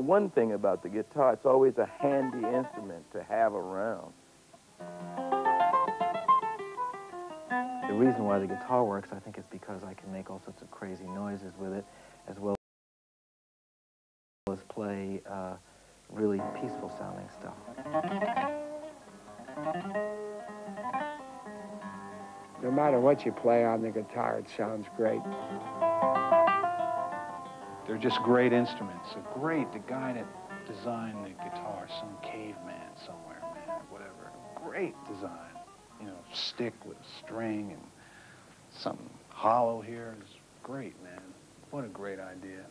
for one thing about the guitar, it's always a handy instrument to have around. The reason why the guitar works, I think, is because I can make all sorts of crazy noises with it, as well as play uh, really peaceful sounding stuff. No matter what you play on the guitar, it sounds great. They're just great instruments. So great, the guy that designed the guitar, some caveman somewhere, man, whatever. Great design. You know, stick with a string and something hollow here is great, man. What a great idea.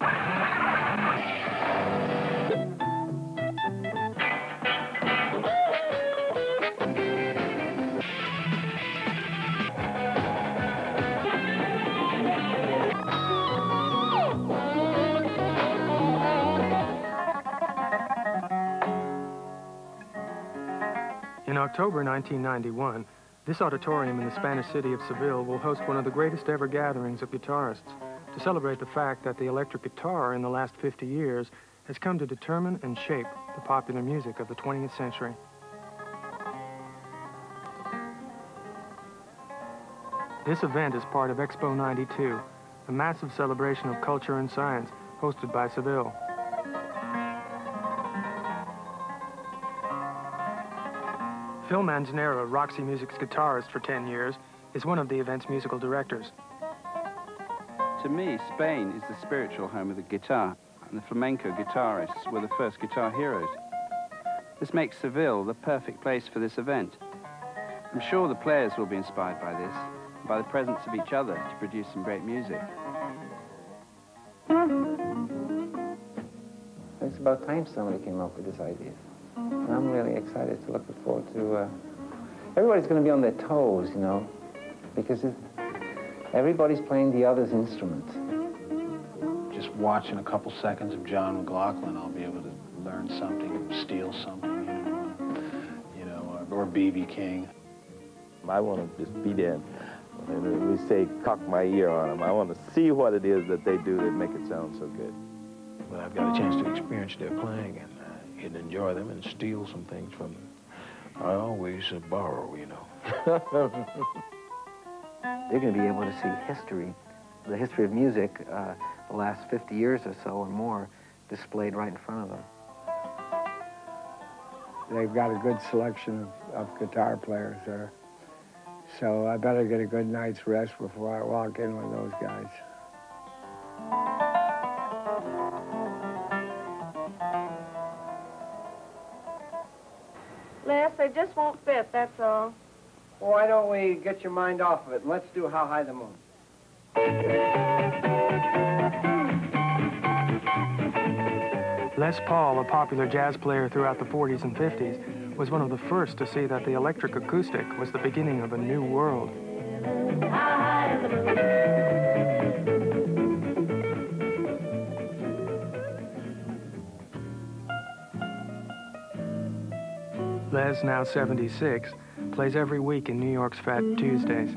October 1991, this auditorium in the Spanish city of Seville will host one of the greatest ever gatherings of guitarists to celebrate the fact that the electric guitar in the last 50 years has come to determine and shape the popular music of the 20th century. This event is part of Expo 92, a massive celebration of culture and science hosted by Seville. Phil Manzanera, Roxy Music's guitarist for 10 years, is one of the event's musical directors. To me, Spain is the spiritual home of the guitar, and the flamenco guitarists were the first guitar heroes. This makes Seville the perfect place for this event. I'm sure the players will be inspired by this, and by the presence of each other to produce some great music. It's about time somebody came up with this idea. And I'm really excited to look forward to... Uh, everybody's going to be on their toes, you know, because everybody's playing the other's instrument. Just watching a couple seconds of John McLaughlin, I'll be able to learn something, steal something, you know, you know or B.B. King. I want to just be there and we say cock my ear on them. I want to see what it is that they do that make it sound so good. Well, I've got a chance to experience their playing and and enjoy them and steal some things from them. I always uh, borrow, you know. They're going to be able to see history, the history of music, uh, the last 50 years or so or more, displayed right in front of them. They've got a good selection of, of guitar players there. So I better get a good night's rest before I walk in with those guys. Les, they just won't fit, that's all. Well, why don't we get your mind off of it and let's do How High the Moon? Les Paul, a popular jazz player throughout the 40s and 50s, was one of the first to see that the electric acoustic was the beginning of a new world. Les, now 76, plays every week in New York's Fat Tuesdays.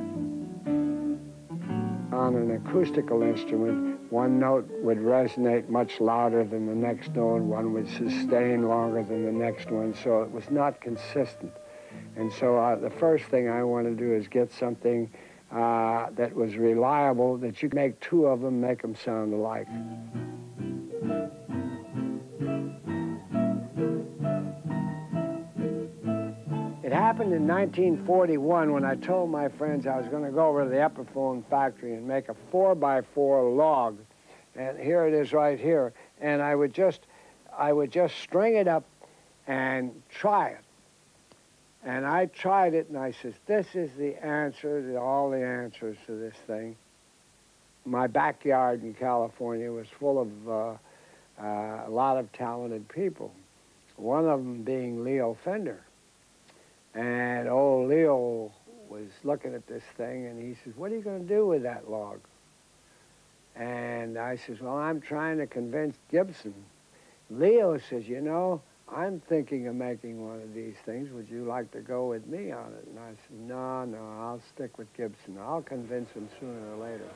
On an acoustical instrument, one note would resonate much louder than the next note, one would sustain longer than the next one, so it was not consistent. And so uh, the first thing I want to do is get something uh, that was reliable, that you make two of them, make them sound alike. Happened in 1941 when I told my friends I was going to go over to the Epiphone factory and make a four by four log. And here it is right here. And I would just, I would just string it up and try it. And I tried it and I said, this is the answer to all the answers to this thing. My backyard in California was full of uh, uh, a lot of talented people. One of them being Leo Fender. And old Leo was looking at this thing and he says, what are you going to do with that log? And I says, well, I'm trying to convince Gibson. Leo says, you know, I'm thinking of making one of these things. Would you like to go with me on it? And I said, no, no, I'll stick with Gibson. I'll convince him sooner or later.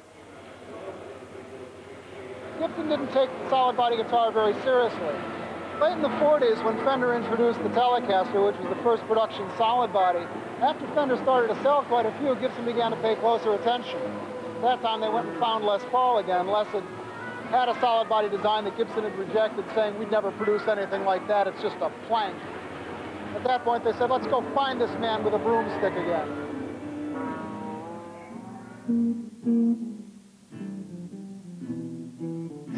Gibson didn't take solid body guitar very seriously. Late in the 40s, when Fender introduced the Telecaster, which was the first production solid body, after Fender started to sell quite a few, Gibson began to pay closer attention. At that time, they went and found Les Paul again. Les had had a solid body design that Gibson had rejected, saying, we'd never produce anything like that, it's just a plank. At that point, they said, let's go find this man with a broomstick again.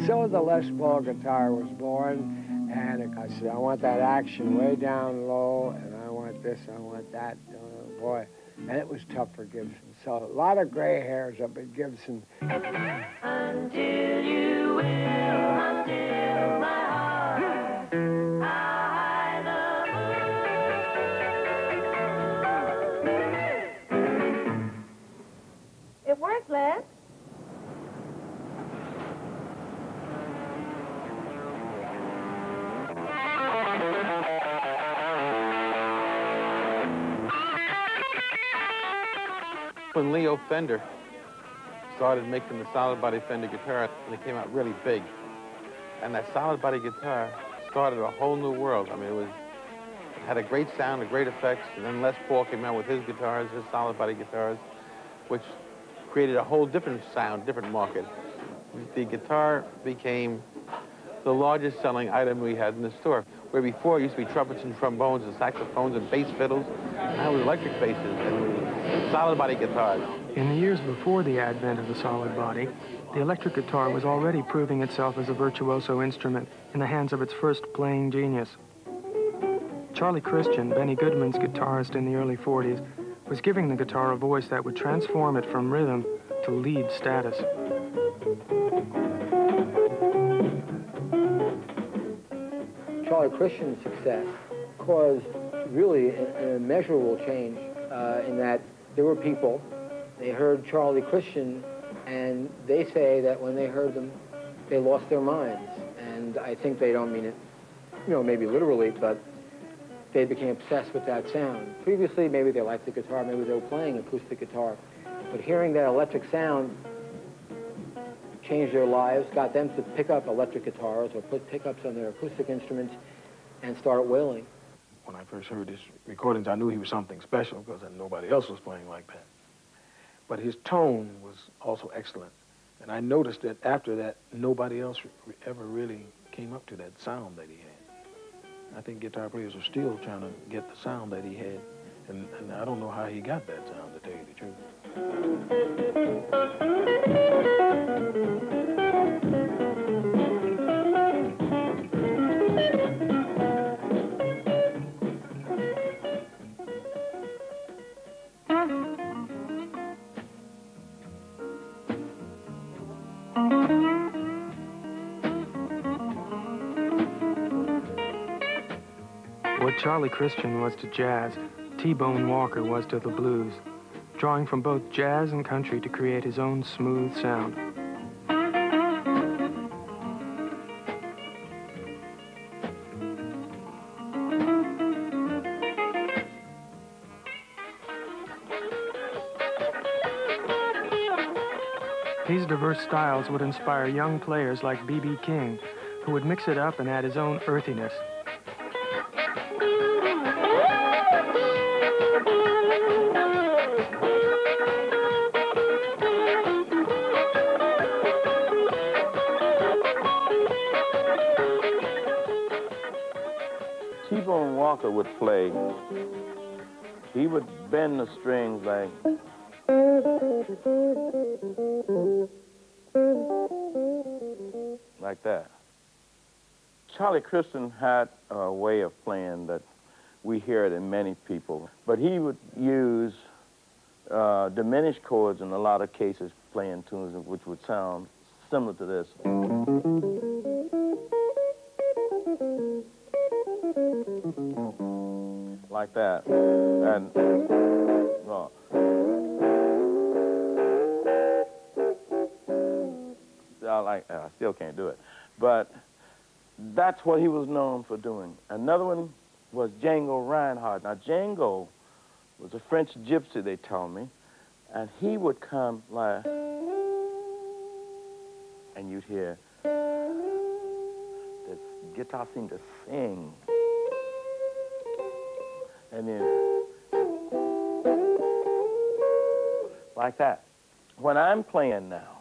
So the Les Paul guitar was born, and I said, I want that action way down low, and I want this, I want that. Oh, boy, and it was tough for Gibson. So a lot of gray hairs up at Gibson. Until you will, until my heart, I It worked, Les. When Leo Fender started making the solid body Fender guitar, and it came out really big. And that solid body guitar started a whole new world. I mean, it was it had a great sound, a great effects, and then Les Paul came out with his guitars, his solid body guitars, which created a whole different sound, different market. The guitar became the largest selling item we had in the store. Where before it used to be trumpets and trombones and saxophones and bass fiddles, now it was electric basses and solid body guitars. In the years before the advent of the solid body, the electric guitar was already proving itself as a virtuoso instrument in the hands of its first playing genius. Charlie Christian, Benny Goodman's guitarist in the early 40s, was giving the guitar a voice that would transform it from rhythm to lead status. Charlie Christian's success caused really an immeasurable change uh, in that there were people, they heard Charlie Christian, and they say that when they heard them, they lost their minds. And I think they don't mean it, you know, maybe literally, but they became obsessed with that sound. Previously, maybe they liked the guitar, maybe they were playing acoustic guitar, but hearing that electric sound changed their lives, got them to pick up electric guitars or put pickups on their acoustic instruments and start wailing. When I first heard his recordings, I knew he was something special because nobody else was playing like that. But his tone was also excellent. And I noticed that after that, nobody else ever really came up to that sound that he had. I think guitar players are still trying to get the sound that he had. And, and I don't know how he got that sound, to tell you the truth. Charlie Christian was to jazz, T-Bone Walker was to the blues, drawing from both jazz and country to create his own smooth sound. These diverse styles would inspire young players like B.B. King, who would mix it up and add his own earthiness. Would play, he would bend the strings like, like that. Charlie Christian had a way of playing that we hear it in many people, but he would use uh, diminished chords in a lot of cases playing tunes which would sound similar to this. Like that. And, oh. I like, I still can't do it. But that's what he was known for doing. Another one was Django Reinhardt. Now, Django was a French gypsy, they told me, and he would come like, and you'd hear His guitar seemed to sing. And then, like that. When I'm playing now,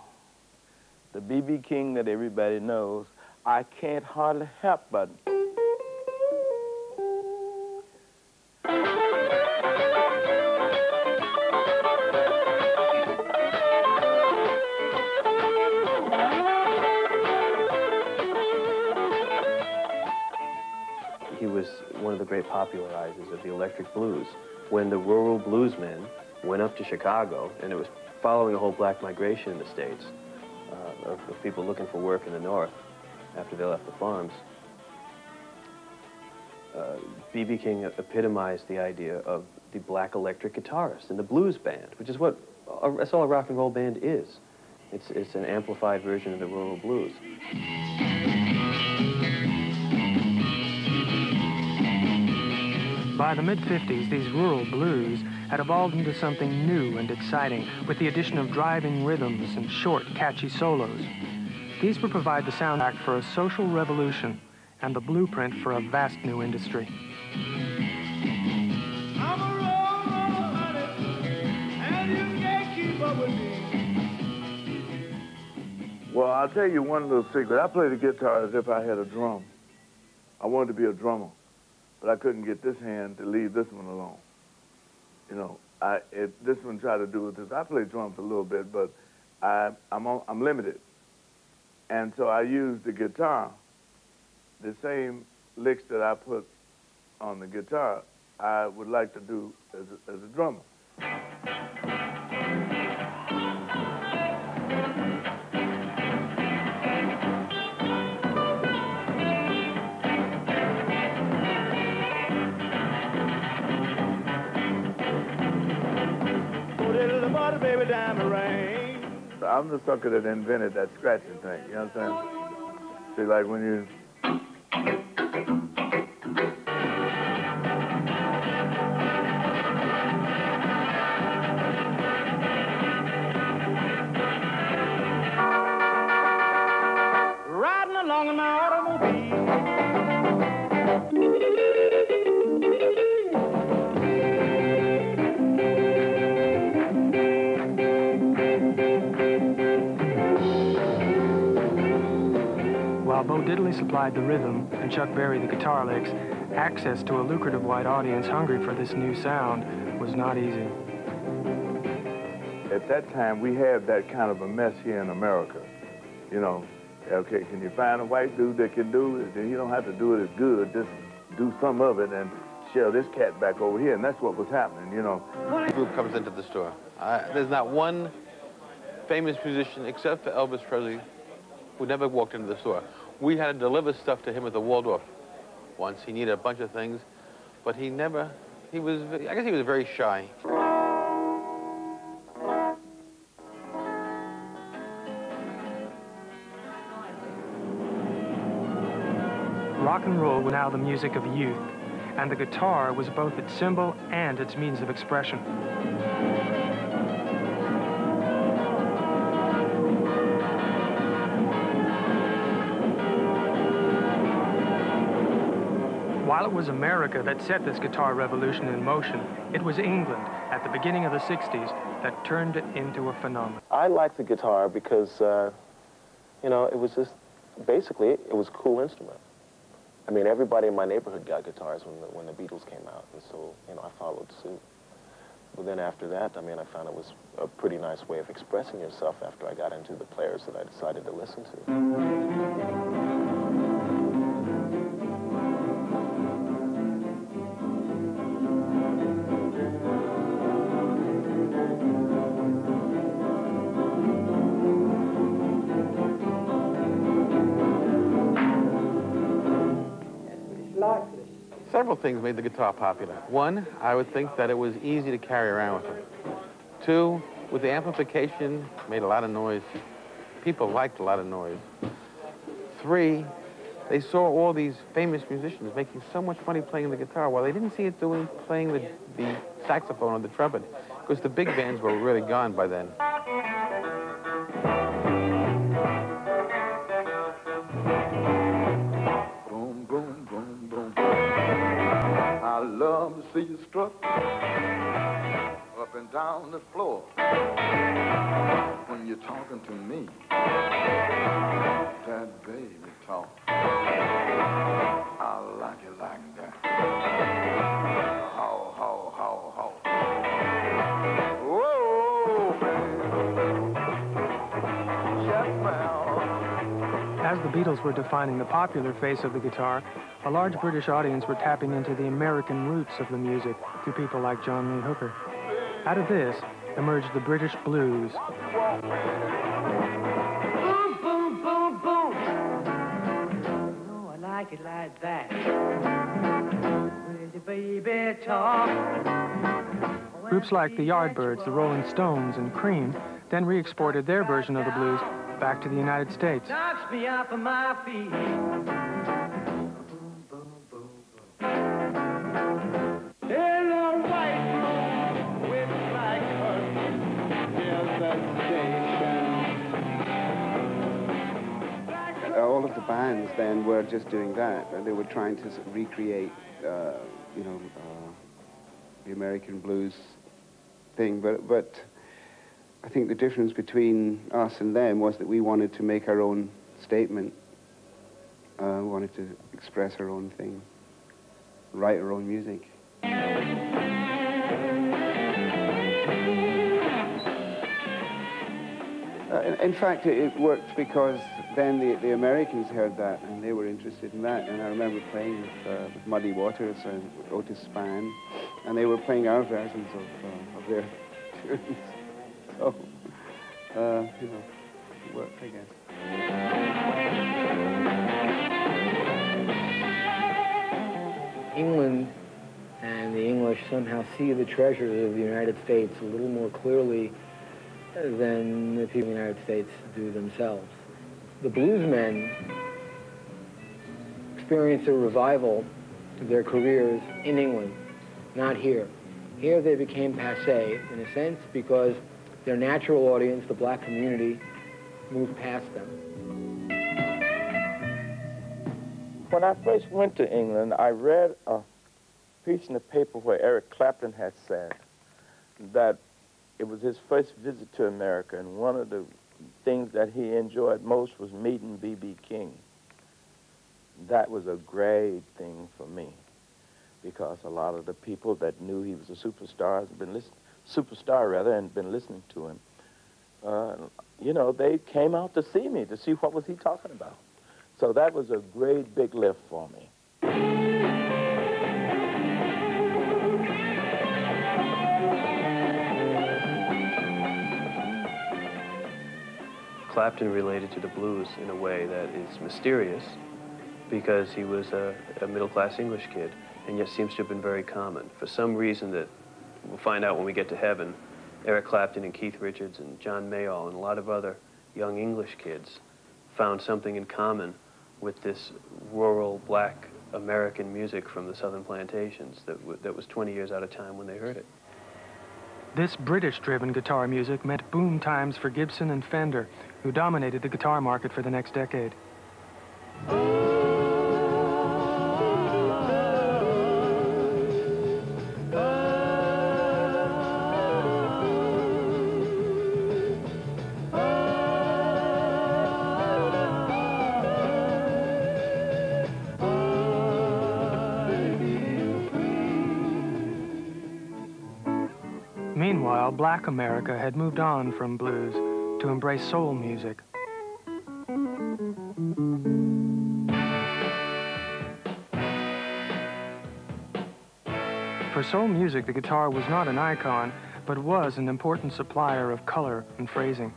the B.B. King that everybody knows, I can't hardly help but popularizers of the electric blues. When the rural bluesmen went up to Chicago, and it was following a whole black migration in the States uh, of, of people looking for work in the North after they left the farms, B.B. King epitomized the idea of the black electric guitarist and the blues band, which is what, a, that's all a rock and roll band is. It's, it's an amplified version of the rural blues. By the mid-50s, these rural blues had evolved into something new and exciting, with the addition of driving rhythms and short, catchy solos. These would provide the soundtrack for a social revolution and the blueprint for a vast new industry. Well, I'll tell you one little secret. I play the guitar as if I had a drum. I wanted to be a drummer, but I couldn't get this hand to leave this one alone. You know, I it, this one tried to do with this. I play drums a little bit, but I, I'm on, I'm limited, and so I use the guitar. The same licks that I put on the guitar, I would like to do as a, as a drummer. I'm the sucker that invented that scratching thing. You know what I'm saying? See, like when you While Bo Diddley supplied the rhythm and Chuck Berry the guitar licks, access to a lucrative white audience hungry for this new sound was not easy. at that time, we had that kind of a mess here in America. You know, okay, can you find a white dude that can do it? Then you don't have to do it as good. Just do some of it and shell this cat back over here. And that's what was happening, you know. group comes into the store. Uh, there's not one famous musician except for Elvis Presley who never walked into the store. We had to deliver stuff to him at the Waldorf once. He needed a bunch of things, but he never, he was, I guess he was very shy. Rock and roll was now the music of youth, and the guitar was both its symbol and its means of expression. While it was America that set this guitar revolution in motion, it was England at the beginning of the 60s that turned it into a phenomenon. I liked the guitar because, uh, you know, it was just, basically, it was a cool instrument. I mean, everybody in my neighborhood got guitars when the, when the Beatles came out, and so, you know, I followed suit. But then after that, I mean, I found it was a pretty nice way of expressing yourself after I got into the players that I decided to listen to. Things made the guitar popular. One, I would think that it was easy to carry around with it. Two, with the amplification, made a lot of noise. People liked a lot of noise. Three, they saw all these famous musicians making so much money playing the guitar while they didn't see it doing playing the, the saxophone or the trumpet because the big bands were really gone by then. Crook, up and down the floor. When you're talking to me, that baby talk. I like it like that. Beatles were defining the popular face of the guitar, a large British audience were tapping into the American roots of the music through people like John Lee Hooker. Out of this emerged the British blues. Boom, boom, boom, boom. Oh, I like it like that. Baby talk. Groups like the Yardbirds, the Rolling Stones, and Cream then re-exported their version of the blues back to the United States. Knocks me off of my feet. Hello, white with black curtains. There's that station. all of the bands then were just doing that. Uh, They were trying to recreate, uh, you know, uh, the American blues thing. But, but I think the difference between us and them was that we wanted to make our own statement. Uh, we wanted to express our own thing, write our own music. Uh, in, fact, it, it worked because then the, the Americans heard that and they were interested in that. And I remember playing with, uh, with Muddy Waters and Otis Spann, and they were playing our versions of, uh, of their tunes. So, uh, you know, I guess. England and the English somehow see the treasures of the United States a little more clearly than the people in the United States do themselves. The bluesmen experienced a revival of their careers in England, not here. Here they became passe, in a sense, because their natural audience, the black community, moved past them. When I first went to England, I read a piece in the paper where Eric Clapton had said that it was his first visit to America, and one of the things that he enjoyed most was meeting B.B. King. That was a great thing for me because a lot of the people that knew he was a superstar had been listen, superstar rather, and been listening to him. Uh, you know, they came out to see me to see what was he talking about. So that was a great big lift for me. Clapton related to the blues in a way that is mysterious because he was a, a middle-class English kid and yet seems to have been very common. For some reason that we'll find out when we get to heaven, Eric Clapton and Keith Richards and John Mayall and a lot of other young English kids found something in common with this rural black American music from the southern plantations that, that was 20 years out of time when they heard it. This British-driven guitar music meant boom times for Gibson and Fender, who dominated the guitar market for the next decade. Black America had moved on from blues to embrace soul music. For soul music, the guitar was not an icon, but was an important supplier of color and phrasing.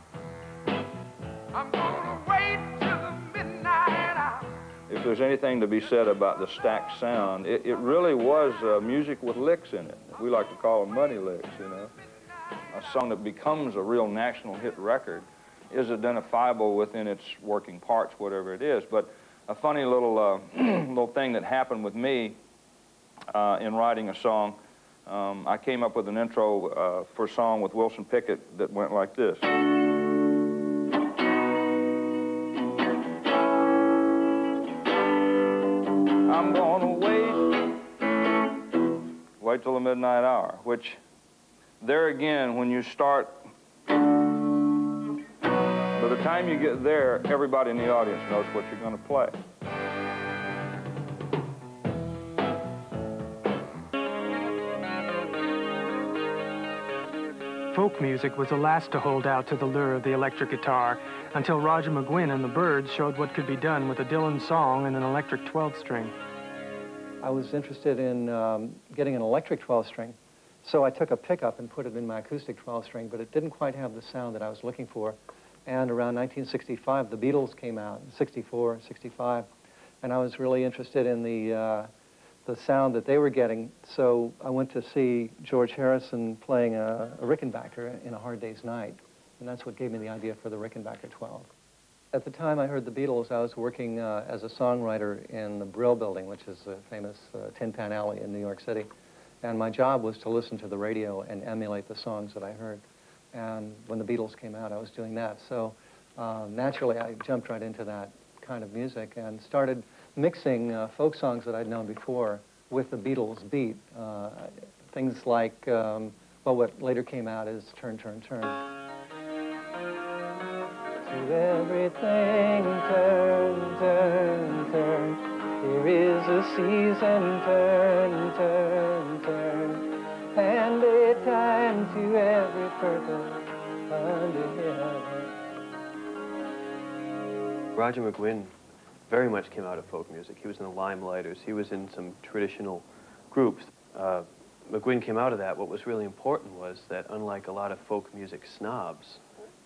If there's anything to be said about the Stax sound, it, it really was uh, music with licks in it. We like to call them money licks, you know. A song that becomes a real national hit record is identifiable within its working parts, whatever it is. But a funny little, uh, little thing that happened with me uh, in writing a song, um, I came up with an intro uh, for a song with Wilson Pickett that went like this. I'm gonna wait. Wait till the midnight hour, which there again, when you start, by the time you get there, everybody in the audience knows what you're going to play. Folk music was the last to hold out to the lure of the electric guitar until Roger McGuinn and the Byrds showed what could be done with a Dylan song and an electric 12 string. I was interested in um, getting an electric 12 string, so I took a pickup and put it in my acoustic 12 string, but it didn't quite have the sound that I was looking for. And around 1965, the Beatles came out, 64, 65, and I was really interested in the, uh, the sound that they were getting. So I went to see George Harrison playing a, a Rickenbacker in A Hard Day's Night, and that's what gave me the idea for the Rickenbacker 12. At the time I heard the Beatles, I was working uh, as a songwriter in the Brill Building, which is a famous uh, Tin Pan Alley in New York City. And my job was to listen to the radio and emulate the songs that I heard. And when the Beatles came out, I was doing that. So uh, naturally, I jumped right into that kind of music and started mixing uh, folk songs that I'd known before with the Beatles beat. Uh, things like, um, well, what later came out is Turn, Turn, Turn. To everything, turn, turn, turn. Here is a season, turn, turn, turn. And a time to every purpose under heaven. Roger McGuinn very much came out of folk music. He was in the Limeliters. He was in some traditional groups. Uh, McGuinn came out of that. What was really important was that unlike a lot of folk music snobs,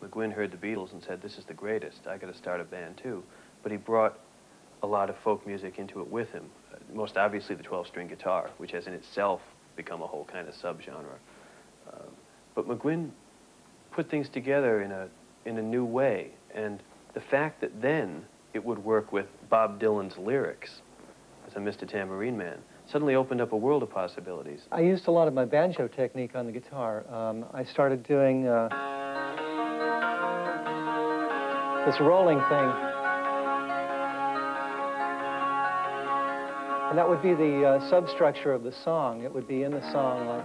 McGuinn heard the Beatles and said, this is the greatest. I got to start a band too. But he brought a lot of folk music into it with him. Uh, most obviously the 12-string guitar, which has in itself become a whole kind of subgenre. Uh, but McGuinn put things together in a, in a new way. And the fact that then it would work with Bob Dylan's lyrics as a Mr. Tambourine Man suddenly opened up a world of possibilities. I used a lot of my banjo technique on the guitar. Um, I started doing uh, this rolling thing. And that would be the uh, substructure of the song. It would be in the song, like,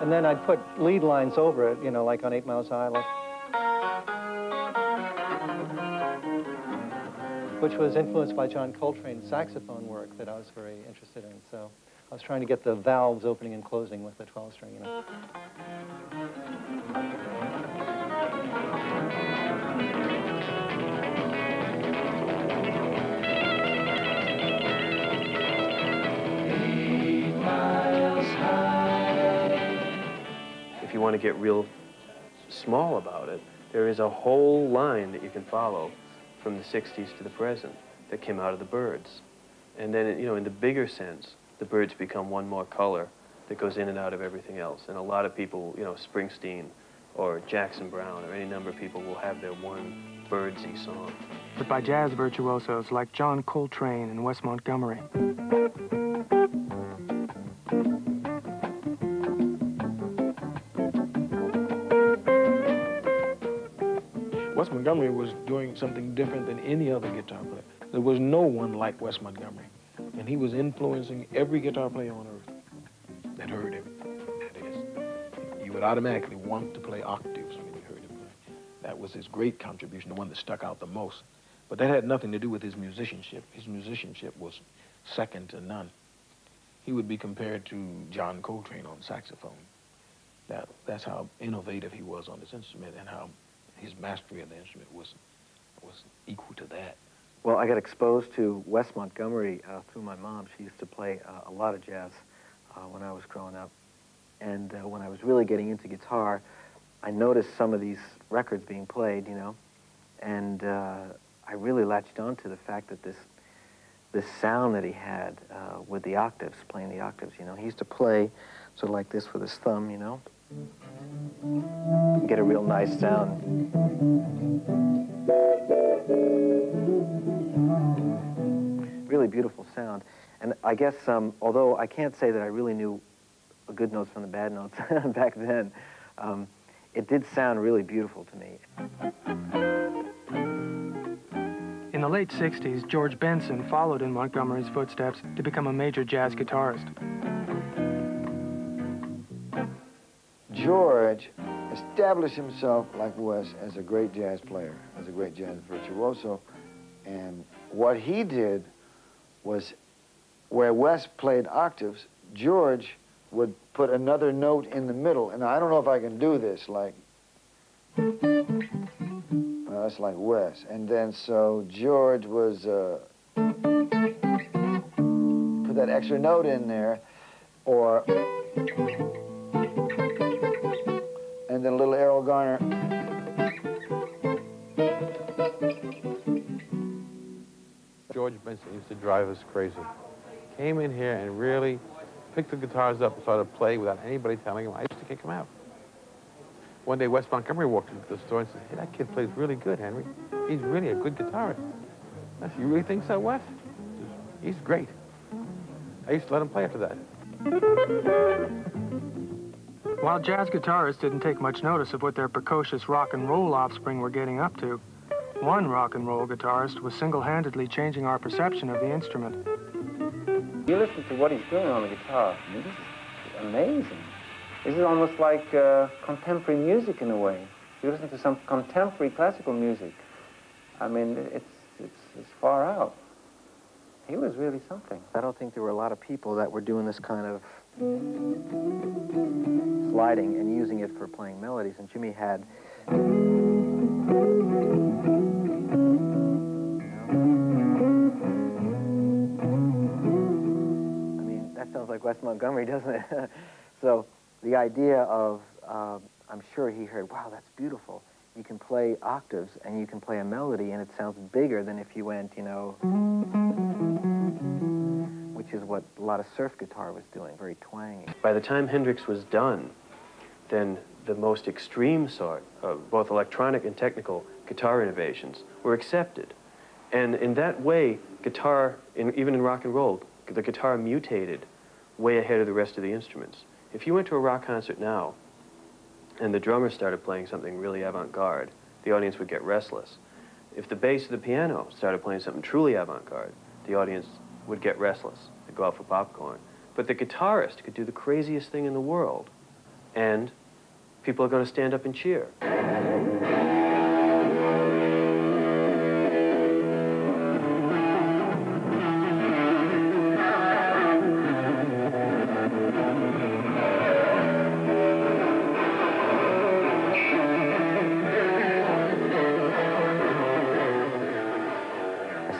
and then I'd put lead lines over it, you know, like on Eight Miles High, like, which was influenced by John Coltrane's saxophone work that I was very interested in. So I was trying to get the valves opening and closing with the 12 string, you know. If you want to get real small about it, there is a whole line that you can follow from the 60s to the present that came out of the Byrds. And then, you know, in the bigger sense, the Byrds become one more color that goes in and out of everything else. And a lot of people, you know, Springsteen or Jackson Browne or any number of people will have their one Byrdsy song. But by jazz virtuosos like John Coltrane and Wes Montgomery. Wes Montgomery was doing something different than any other guitar player. There was no one like Wes Montgomery. And he was influencing every guitar player on earth that heard him. That is, you would automatically want to play octaves when you heard him play. That was his great contribution, the one that stuck out the most. But that had nothing to do with his musicianship. His musicianship was second to none. He would be compared to John Coltrane on saxophone. That, that's how innovative he was on this instrument and how his mastery of the instrument was, was equal to that. Well, I got exposed to Wes Montgomery uh, through my mom. She used to play uh, a lot of jazz uh, when I was growing up. And uh, when I was really getting into guitar, I noticed some of these records being played, you know, and uh, I really latched on to the fact that this, this sound that he had uh, with the octaves, playing the octaves, you know. He used to play sort of like this with his thumb, you know, get a real nice sound. Really beautiful sound. And I guess, um, although I can't say that I really knew the good notes from the bad notes back then, um, it did sound really beautiful to me. In the late 60s, George Benson followed in Montgomery's footsteps to become a major jazz guitarist. George established himself, like Wes, as a great jazz player, as a great jazz virtuoso. And what he did was, where Wes played octaves, George would put another note in the middle. And I don't know if I can do this, like, well, that's like Wes. And then so George was, uh, put that extra note in there, or, Garner. George Benson used to drive us crazy. Came in here and really picked the guitars up and started to play without anybody telling him. I used to kick him out. One day, Wes Montgomery walked into the store and said, hey, that kid plays really good, Henry. He's really a good guitarist. I said, you really think so, Wes? He's great. I used to let him play after that. While jazz guitarists didn't take much notice of what their precocious rock and roll offspring were getting up to, one rock and roll guitarist was single-handedly changing our perception of the instrument. You listen to what he's doing on the guitar. I mean, this is amazing. This is almost like uh, contemporary music in a way. You listen to some contemporary classical music. I mean, it's, it's, it's far out. He was really something. I don't think there were a lot of people that were doing this kind of sliding and using it for playing melodies. And Jimi had I mean, that sounds like Wes Montgomery, doesn't it? so the idea of, uh, I'm sure he heard, wow, that's beautiful. You can play octaves and you can play a melody and it sounds bigger than if you went, you know, which is what a lot of surf guitar was doing, very twangy. By the time Hendrix was done, then the most extreme sort of both electronic and technical guitar innovations were accepted. And in that way, guitar, in, even in rock and roll, the guitar mutated way ahead of the rest of the instruments. If you went to a rock concert now, and the drummer started playing something really avant-garde, the audience would get restless. If the bass or the piano started playing something truly avant-garde, the audience would get restless. They'd go out for popcorn. But the guitarist could do the craziest thing in the world, and people are going to stand up and cheer. I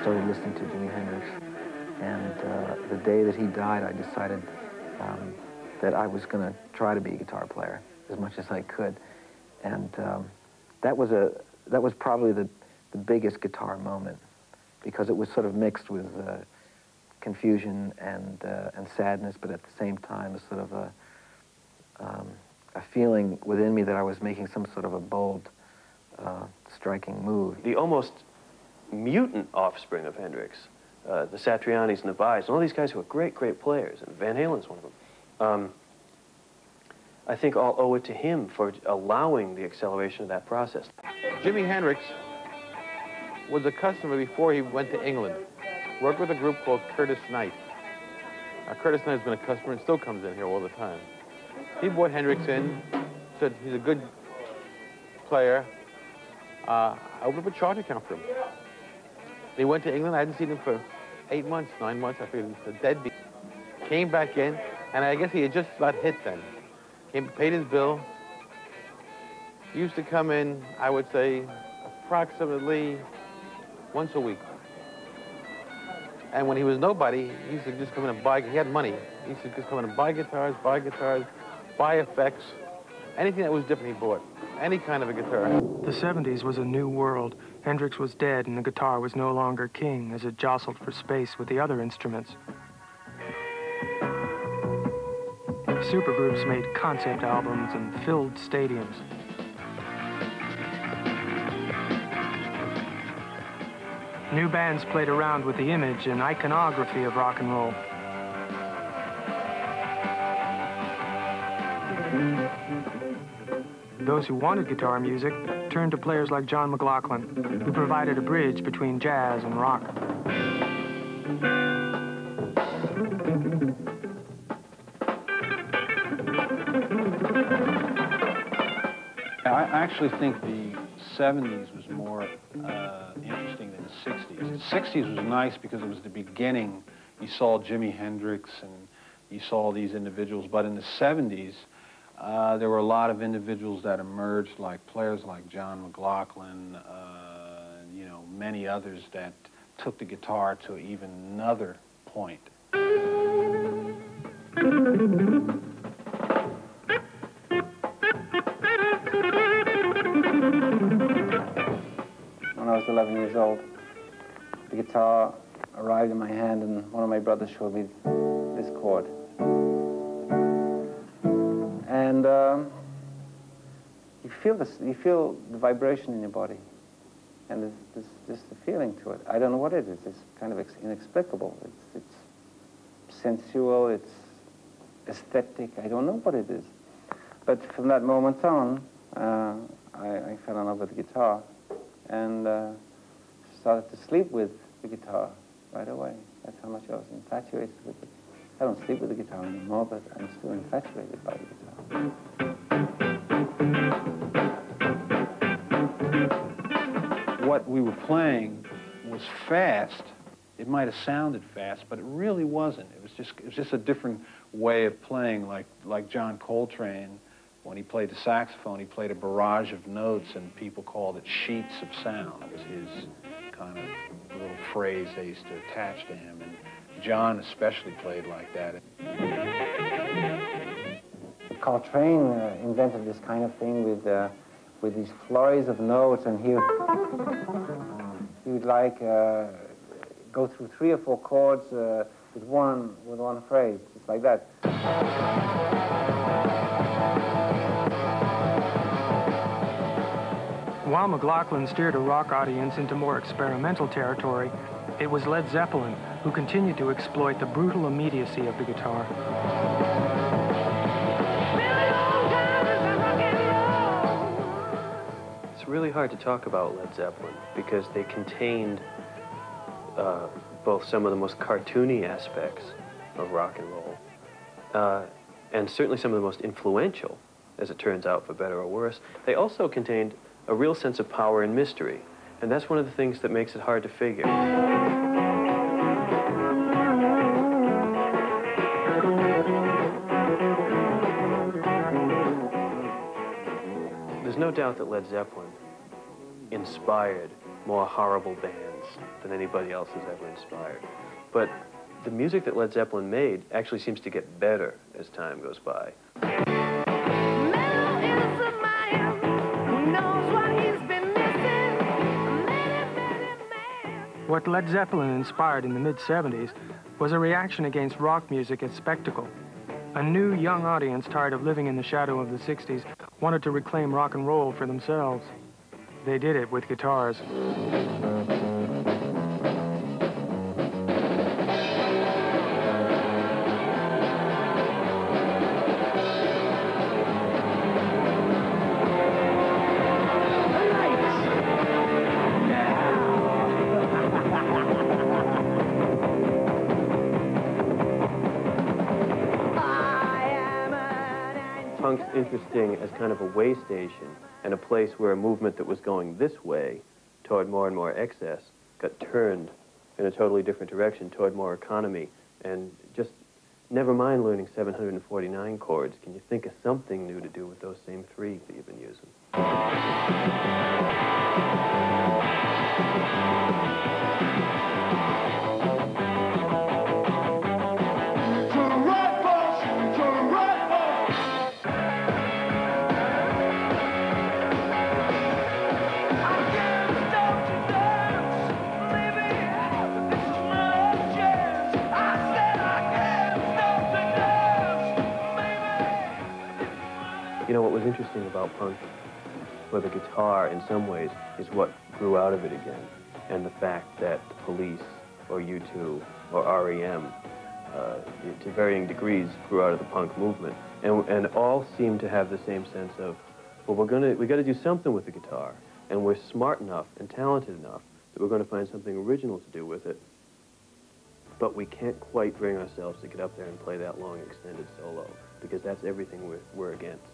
started listening to Jimi Hendrix, and uh, the day that he died, I decided um, that I was going to try to be a guitar player as much as I could, and um, that was a that was probably the the biggest guitar moment because it was sort of mixed with uh, confusion and uh, and sadness, but at the same time, a sort of a um, a feeling within me that I was making some sort of a bold, uh, striking move. The almost mutant offspring of Hendrix, uh, the Satrianis and the Vais, and all these guys who are great, great players, and Van Halen's one of them. Um, I think I'll owe it to him for allowing the acceleration of that process. Jimi Hendrix was a customer before he went to England. Worked with a group called Curtis Knight. Now, Curtis Knight has been a customer and still comes in here all the time. He brought Hendrix in, said he's a good player. Uh, I opened up a charge account for him. He went to England. I hadn't seen him for eight months, nine months. I figured he was a deadbeat. Came back in, and I guess he had just about hit then. Came, paid his bill. He used to come in, I would say, approximately once a week. And when he was nobody, he used to just come in and buy, he had money. He used to just come in and buy guitars, buy guitars, buy effects. Anything that was different, he bought. Any kind of a guitar. The 70s was a new world. Hendrix was dead and the guitar was no longer king as it jostled for space with the other instruments. Supergroups made concept albums and filled stadiums. New bands played around with the image and iconography of rock and roll. Those who wanted guitar music turned to players like John McLaughlin, who provided a bridge between jazz and rock. I actually think the 70s was more uh, interesting than the 60s. The 60s was nice because it was the beginning. You saw Jimi Hendrix and you saw these individuals, but in the 70s, uh, there were a lot of individuals that emerged, like players like John McLaughlin, uh, you know, many others that took the guitar to even another point. I was 11 years old, the guitar arrived in my hand and one of my brothers showed me this chord. And um, you feel this, you feel the vibration in your body. And there's, there's just a feeling to it. I don't know what it is. It's kind of inexplicable. It's, it's sensual, it's aesthetic. I don't know what it is. But from that moment on, uh, I, I, fell in love with the guitar and uh, started to sleep with the guitar right away. That's how much I was infatuated with it. I don't sleep with the guitar anymore, but I'm still infatuated by the guitar. What we were playing was fast. It might have sounded fast, but it really wasn't. It was just it was just a different way of playing, like like John Coltrane when he played the saxophone, he played a barrage of notes, and people called it sheets of sound. It was his kind of little phrase they used to attach to him, and John especially played like that. Coltrane uh, invented this kind of thing with uh, with these flurries of notes, and he would, he would like uh, go through three or four chords uh, with one with one phrase, just like that. While McLaughlin steered a rock audience into more experimental territory, it was Led Zeppelin who continued to exploit the brutal immediacy of the guitar. It's really hard to talk about Led Zeppelin because they contained uh, both some of the most cartoony aspects of rock and roll uh, and certainly some of the most influential, as it turns out, for better or worse. They also contained a real sense of power and mystery. And that's one of the things that makes it hard to figure. There's no doubt that Led Zeppelin inspired more horrible bands than anybody else has ever inspired. But the music that Led Zeppelin made actually seems to get better as time goes by. What Led Zeppelin inspired in the mid-70s was a reaction against rock music as spectacle. A new young audience tired of living in the shadow of the 60s wanted to reclaim rock and roll for themselves. They did it with guitars. Interesting as kind of a way station and a place where a movement that was going this way toward more and more excess got turned in a totally different direction toward more economy and just never mind learning 749 chords. Can you think of something new to do with those same three that you've been using? Was interesting about punk, for the guitar, in some ways, is what grew out of it again. And the fact that the police, or U2, or REM, uh, to varying degrees, grew out of the punk movement. And, and all seem to have the same sense of, well, we're gonna, we gotta do something with the guitar. And we're smart enough and talented enough that we're gonna find something original to do with it. But we can't quite bring ourselves to get up there and play that long extended solo, because that's everything we're, we're against.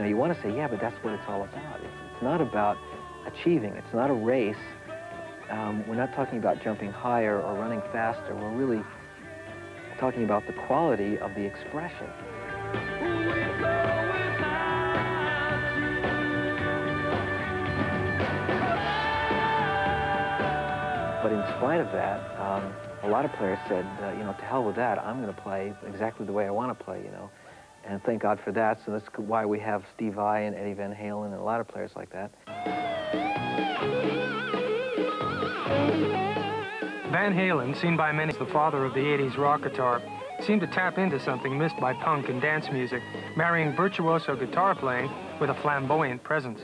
know, you want to say, yeah, but that's what it's all about. It's, it's not about achieving. It's not a race. Um, we're not talking about jumping higher or running faster. We're really talking about the quality of the expression. But in spite of that, um, a lot of players said, uh, you know, to hell with that. I'm going to play exactly the way I want to play, you know. And thank God for that. So that's why we have Steve Vai and Eddie Van Halen and a lot of players like that. Van Halen, seen by many as the father of the 80s rock guitar, seemed to tap into something missed by punk and dance music, marrying virtuoso guitar playing with a flamboyant presence.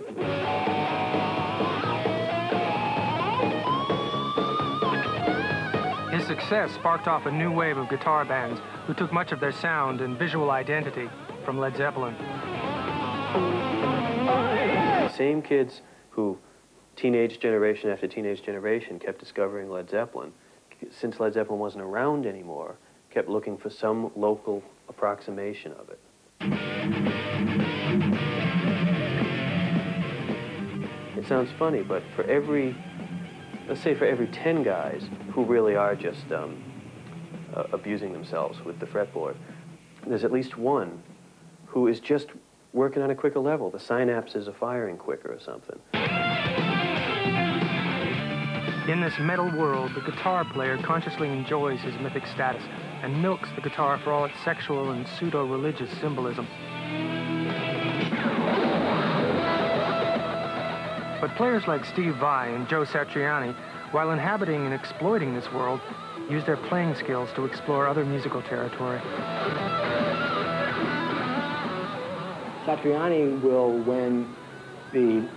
Success sparked off a new wave of guitar bands who took much of their sound and visual identity from Led Zeppelin. The same kids who teenage generation after teenage generation kept discovering Led Zeppelin, since Led Zeppelin wasn't around anymore, kept looking for some local approximation of it. It sounds funny, but for every, let's say for every 10 guys who really are just um, uh, abusing themselves with the fretboard, there's at least one who is just working on a quicker level. The synapses are firing quicker or something. In this metal world, the guitar player consciously enjoys his mythic status and milks the guitar for all its sexual and pseudo-religious symbolism. But players like Steve Vai and Joe Satriani, while inhabiting and exploiting this world, use their playing skills to explore other musical territory. Satriani will, when the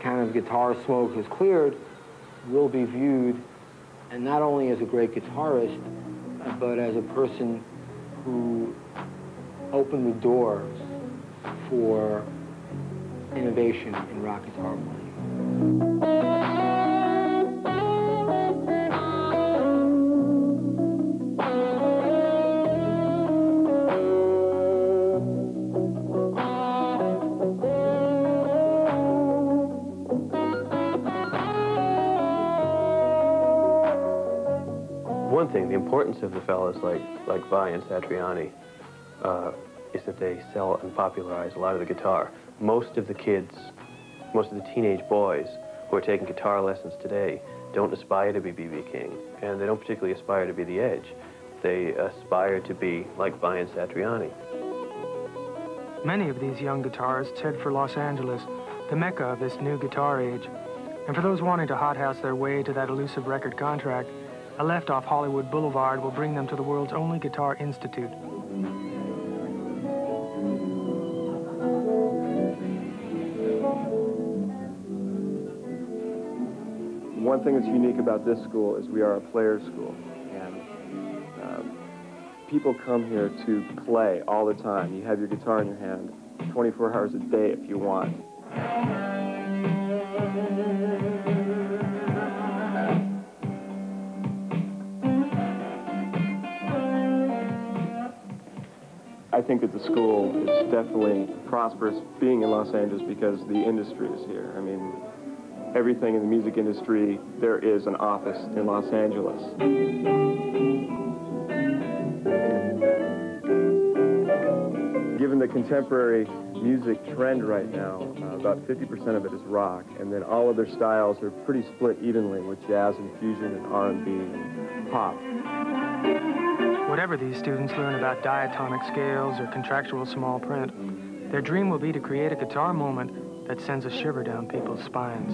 kind of guitar smoke is cleared, will be viewed and not only as a great guitarist, but as a person who opened the doors for innovation in rock playing. One thing, the importance of the fellas like, like Vai and Satriani uh, is that they sell and popularize a lot of the guitar. Most of the kids, most of the teenage boys who are taking guitar lessons today don't aspire to be B.B. King, and they don't particularly aspire to be The Edge. They aspire to be like Vai and Satriani. Many of these young guitarists head for Los Angeles, the mecca of this new guitar age. And for those wanting to hothouse their way to that elusive record contract, a left off Hollywood Boulevard will bring them to the world's only guitar institute. One thing that's unique about this school is we are a players' school, and um, people come here to play all the time. You have your guitar in your hand 24 hours a day if you want. I think that the school is definitely prosperous being in Los Angeles because the industry is here. I mean, everything in the music industry, there is an office in Los Angeles. Given the contemporary music trend right now, uh, about 50% of it is rock, and then all other styles are pretty split evenly with jazz and fusion and R&B and pop. Whatever these students learn about diatonic scales or contractual small print, their dream will be to create a guitar moment that sends a shiver down people's spines.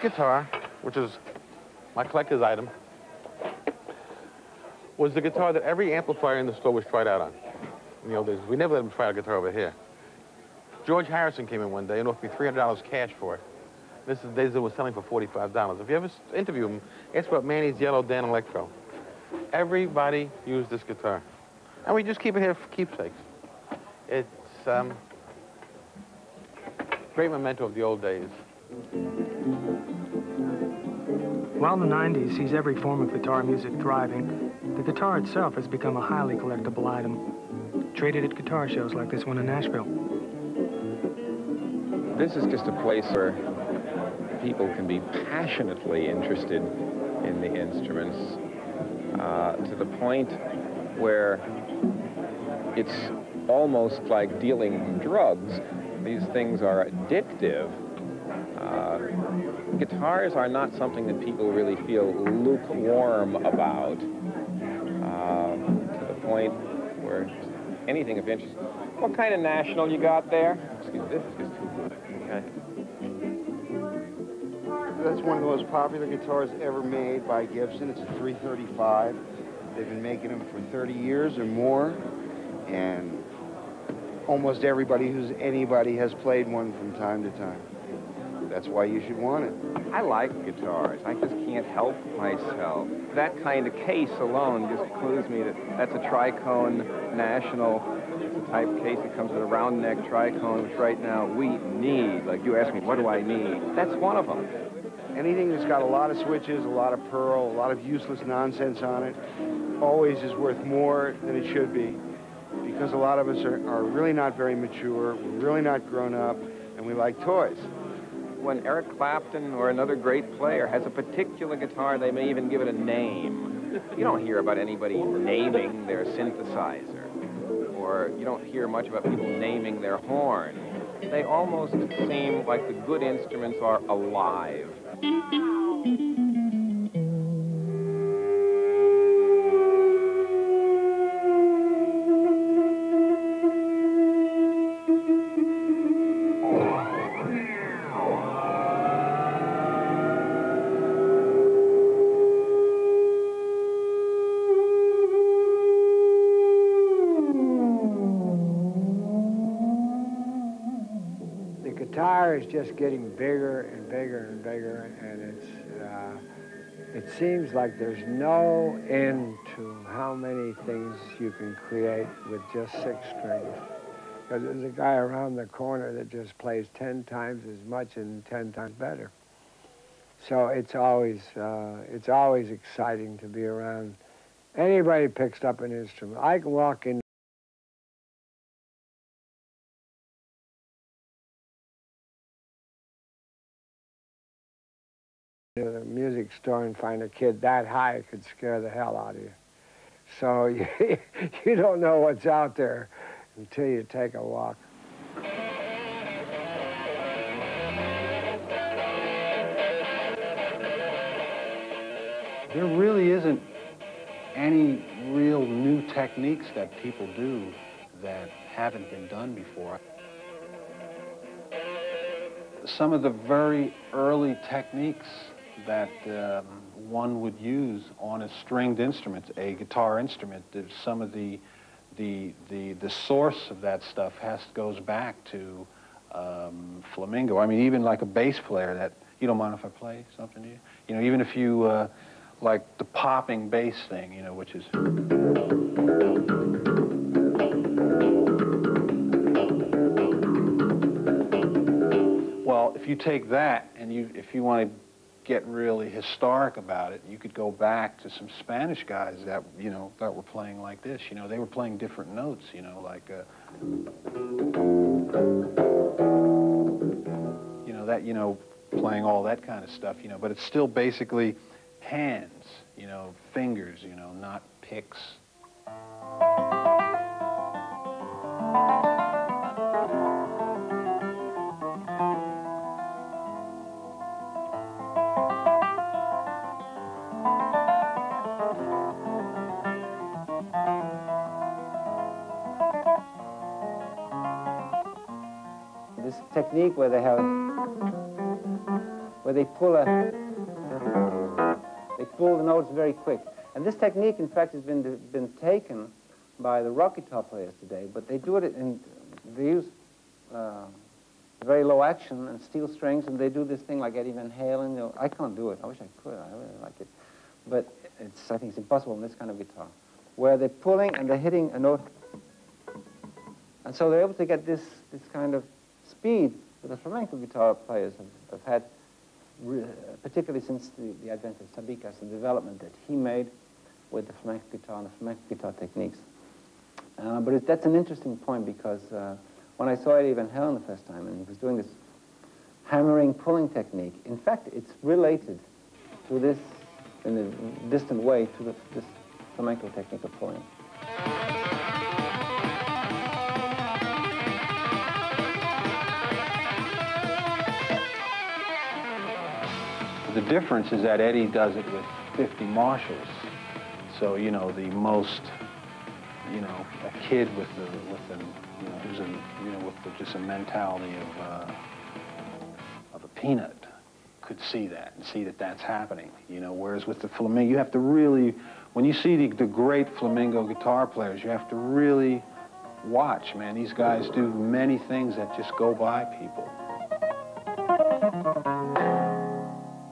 Guitar, which is my collector's item, was the guitar that every amplifier in the store was tried out on. In the old days, we never let them try a guitar over here. George Harrison came in one day and offered me $300 cash for it. This is the days it was selling for $45. If you ever interview him, ask about Manny's Yellow Danelectro. Everybody used this guitar. And we just keep it here for keepsakes. It's um, great memento of the old days. While the 90s sees every form of guitar music thriving, the guitar itself has become a highly collectible item, traded at guitar shows like this one in Nashville. This is just a place where people can be passionately interested in the instruments uh, to the point where it's almost like dealing drugs. These things are addictive. Guitars are not something that people really feel lukewarm about uh, to the point where anything of interest. What kind of national you got there? Excuse me, this is too good. Okay. That's one of the most popular guitars ever made by Gibson. It's a 335. They've been making them for 30 years or more, and almost everybody who's anybody has played one from time to time. That's why you should want it. I like guitars. I just can't help myself. That kind of case alone just clues me that that's a tricone national type case that comes with a round neck tricone, which right now we need. Like you asked me, what do I need? That's one of them. Anything that's got a lot of switches, a lot of pearl, a lot of useless nonsense on it, always is worth more than it should be. Because a lot of us are, are really not very mature, we're really not grown up, and we like toys. When Eric Clapton or another great player has a particular guitar, they may even give it a name. You don't hear about anybody naming their synthesizer, or you don't hear much about people naming their horn. They almost seem like the good instruments are alive. Just getting bigger and bigger and bigger, and it's uh, it seems like there's no end to how many things you can create with just six strings. Because there's a guy around the corner that just plays ten times as much and ten times better. So it's always uh, it's always exciting to be around. Anybody picks up an instrument. I can walk in. Store and find a kid that high it could scare the hell out of you. So you, you don't know what's out there until you take a walk. There really isn't any real new techniques that people do that haven't been done before. Some of the very early techniques that um, one would use on a stringed instrument, a guitar instrument, some of the, the, the, the source of that stuff has goes back to um, flamenco. I mean, even like a bass player that, you don't mind if I play something to you? You know, even if you, uh, like the popping bass thing, you know, which is. Well, if you take that and you, if you want to get really historic about it, you could go back to some Spanish guys that, you know, that were playing like this. You know, they were playing different notes, you know, like, uh, you know, that, you know, playing all that kind of stuff, you know, but it's still basically hands, you know, fingers, you know, not picks. This technique where they have where they pull a, they pull the notes very quick. And this technique, in fact, has been, been taken by the rock guitar players today, but they do it in, they use uh, very low action and steel strings, and they do this thing like Eddie Van Halen. You know, I can't do it. I wish I could. I really like it. But it's, I think it's impossible in this kind of guitar, where they're pulling and they're hitting a note. And so they're able to get this, this kind of speed that the flamenco guitar players have, have had, particularly since the, the advent of Sabicas and the development that he made with the flamenco guitar and the flamenco guitar techniques. Uh, but it, that's an interesting point because uh, when I saw Eddie Van Halen the first time and he was doing this hammering pulling technique, in fact, it's related to this, in a distant way, to the, this flamenco technique of pulling. The difference is that Eddie does it with 50 Marshalls. So, you know, the most, you know, a kid with the, with an, you know, who's in, you know, with the, just a mentality of, uh, of a peanut could see that and see that that's happening, you know, whereas with the flamenco, you have to really, when you see the, the great flamenco guitar players, you have to really watch, man. These guys do many things that just go by people.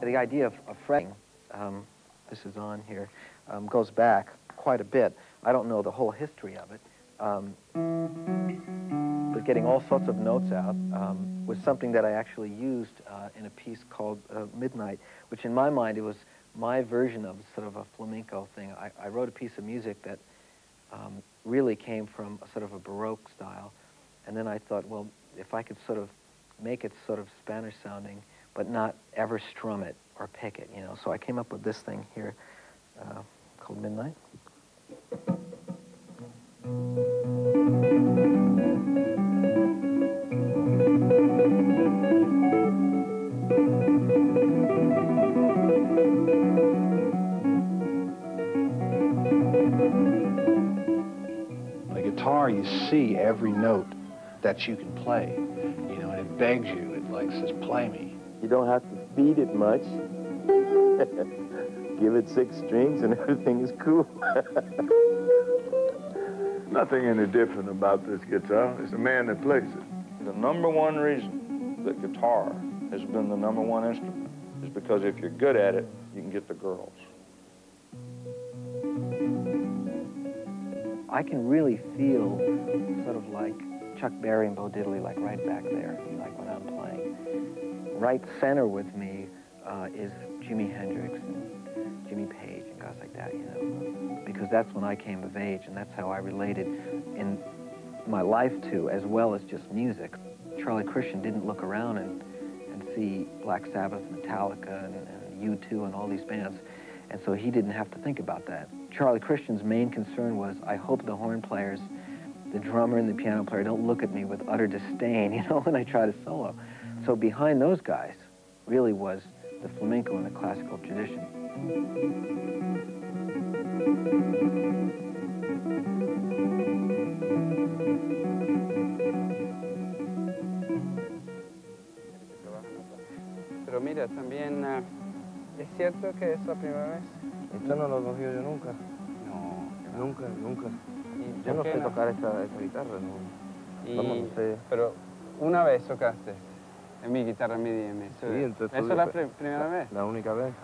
The idea of, of fretting, um, this is on here, um, goes back quite a bit. I don't know the whole history of it, um, but getting all sorts of notes out um, was something that I actually used uh, in a piece called uh, Midnight, which in my mind it was my version of sort of a flamenco thing. I, I wrote a piece of music that um, really came from sort of a Baroque style, and then I thought, well, if I could sort of make it sort of Spanish sounding, but not ever strum it or pick it, you know. So I came up with this thing here. Uh, called Midnight. A guitar, you see every note that you can play, you know, and it begs you, it like says, play me. You don't have to feed it much. Give it six strings and everything is cool. Nothing any different about this guitar. It's the man that plays it. The number one reason that guitar has been the number one instrument is because if you're good at it, you can get the girls. I can really feel sort of like Chuck Berry and Bo Diddley, like right back there, like when I'm playing. Right center with me uh, is Jimi Hendrix and Jimmy Page and guys like that, you know, because that's when I came of age and that's how I related in my life to, as well as just music. Charlie Christian didn't look around and, and see Black Sabbath, Metallica, and, and U2 and all these bands, and so he didn't have to think about that. Charlie Christian's main concern was, I hope the horn players, the drummer and the piano player don't look at me with utter disdain, you know, when I try to solo. So behind those guys really was the flamenco and the classical tradition. Pero mira, también uh, es cierto que es la primera vez. Esto no lo he cogido yo nunca. No. Nunca, nunca. ¿Y Yo no sé no? tocar esta, esta guitarra, no. Y- Vamos, no sé. Pero una vez tocaste mi guitarra MIDI. en mi- Sí, ¿Esa es la pri- primera vez? La única vez.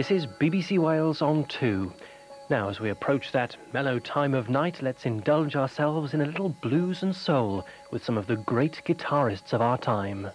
This is BBC Wales on 2. Now, as we approach that mellow time of night, let's indulge ourselves in a little blues and soul with some of the great guitarists of our time.